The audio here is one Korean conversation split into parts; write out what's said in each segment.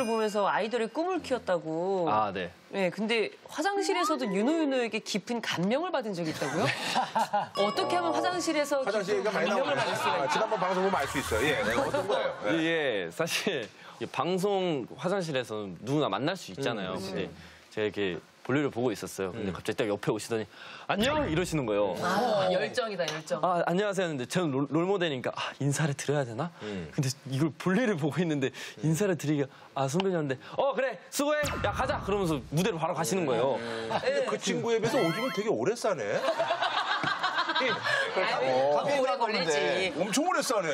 윤호윤호를 보면서 아이돌의 꿈을 키웠다고. 아, 네. 네, 근데 화장실에서도 윤호윤호에게 깊은 감명을 받은 적이 있다고요? 어떻게 하면 화장실에서 화장실 깊은 감명을. 받을 수가 아, 있죠? 지난번 방송 보면 알 수 있어요. 예, 내가 어떤 거예요. 예. 이게 사실 이 방송 화장실에서는 누구나 만날 수 있잖아요. 음, 근데 제가 이렇게 볼일을 보고 있었어요. 근데 갑자기 딱 옆에 오시더니 안녕 이러시는 거예요. 아, 열정이다, 열정. 아, 안녕하세요 했는데 저는 롤, 롤모델이니까 아, 인사를 드려야 되나? 근데 이걸 볼일을 보고 있는데 인사를 드리기가 아 선배님한테 어 그래 수고해 야 가자 그러면서 무대로 바로 가시는 거예요. 근데 그 친구에 비해서 오줌을 되게 오래 싸네. 아유, 오래 걸리지. 엄청 오래 싸네.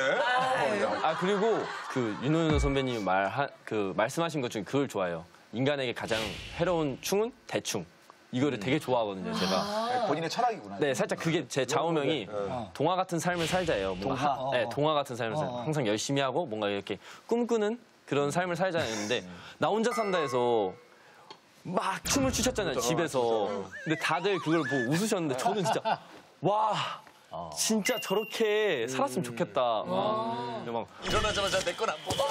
아 그리고 그 윤호윤호 선배님 말 그 말씀하신 것 중에 그걸 좋아해요. 인간에게 가장 해로운 충은 대충. 이거를 되게 좋아하거든요, 제가. 본인의 철학이구나. 네, 살짝 그게 제 좌우명이 동화 같은 삶을 살자예요. 뭔가 동화? 하- 네, 동화 같은 삶을 살 항상 열심히 하고 뭔가 이렇게 꿈꾸는 그런 삶을 살자는 있는데 나 혼자 산다에서 막 춤을 추셨잖아요, 집에서. 근데 다들 그걸 보고 웃으셨는데 저는 진짜 와. 진짜 저렇게 살았으면 좋겠다. 막, 근데 막 일어나자마자 내 건 안 보고.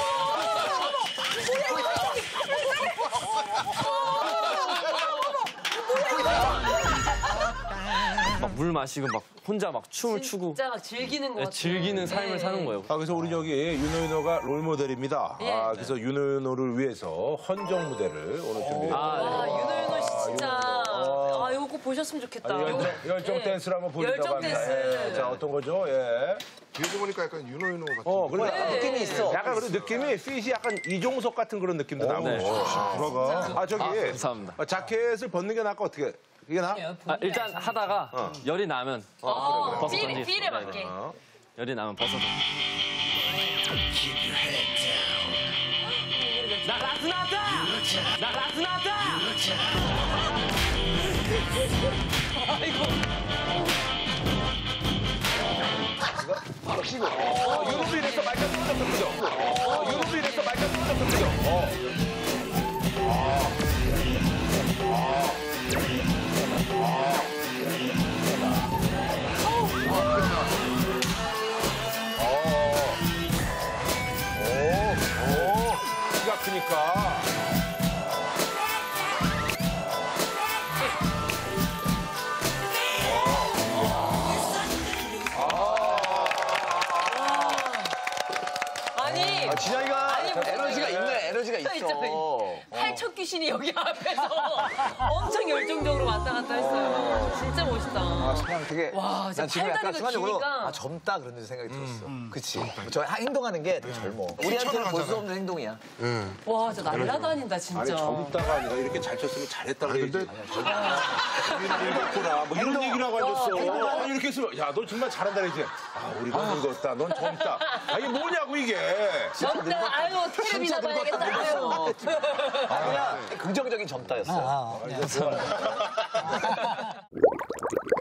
막 물 마시고 막 혼자 막 춤을 추고 진짜 막 즐기는 것 네, 같아요. 즐기는 삶을 네. 사는 거예요. 아, 그래서 우리 저기 윤호윤호가 롤모델입니다. 예. 아, 그래서 윤호윤호를 위해서 헌정 무대를 오늘 준비했습니다. 보셨으면 좋겠다. 아니, 열정, 열정 예. 댄스를 한번 보여준다고 열정 합니다. 댄스. 예. 자, 어떤 거죠? 예. 뒤에서 보니까 약간 윤호 윤호 같은. 어, 그래. 네. 느낌이 있어. 약간 그런 느낌이 핏이 약간 이종석 같은 그런 느낌도 나고. 네. 아, 저기. 아, 감사합니다. 아, 자켓을 벗는 게 나을까 어떻게? 이게 나? 아, 일단 하다가 열이 나면 어, 벗어 feel, 던지겠습니다. feel에 네, 맞게. 네. 열이 나면 벗어서. 나 라스 나왔다! 나 라스 나 왔다! 어, 유로빈에서 마이크 뜯었던 거죠? 에너지가 있어, 있어. 있어. 팔척 귀신이 여기 앞에서 엄청 열정적으로 왔다 갔다 했어요. 진짜 멋있다. 그냥 되게 와, 진짜 난 지금 약간 팔다리가 순간적으로 기니까. 아 젊다 그런 생각이 들었어. 그치. 저 행동하는 게 되게 젊어. 우리한테는 볼 수 없는 행동이야. 와, 진짜 날라다닌다, 진짜. 아니, 젊다가 아니라 이렇게 잘 쳤으면 잘했다 그래야지. 근데 늙었구나. 뭐 이런 얘기를 하고 앉았어. 아니, 이렇게 했으면, 야, 너 정말 잘한다 그러지. 아, 우리가 늙었다. 넌 젊다. 아니, 뭐냐고, 이게. 젊다, 아유, 테레비나 봐야겠다, 아유. 그냥 긍정적인 젊다였어.